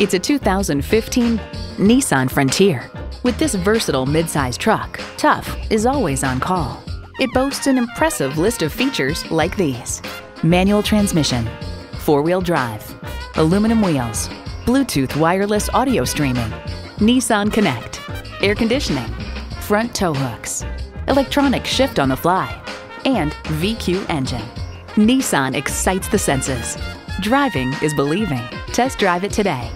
It's a 2015 Nissan Frontier. With this versatile midsize truck, tough is always on call. It boasts an impressive list of features like these. Manual transmission, four-wheel drive, aluminum wheels, Bluetooth wireless audio streaming, Nissan Connect, air conditioning, front tow hooks, electronic shift on the fly, and VQ engine. Nissan excites the senses. Driving is believing. Test drive it today.